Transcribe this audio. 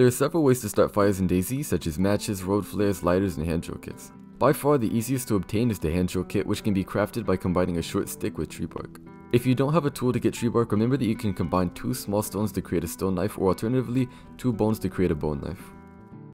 There are several ways to start fires in DayZ, such as matches, road flares, lighters, and hand drill kits. By far the easiest to obtain is the hand drill kit which can be crafted by combining a short stick with tree bark. If you don't have a tool to get tree bark, remember that you can combine two small stones to create a stone knife or alternatively, two bones to create a bone knife.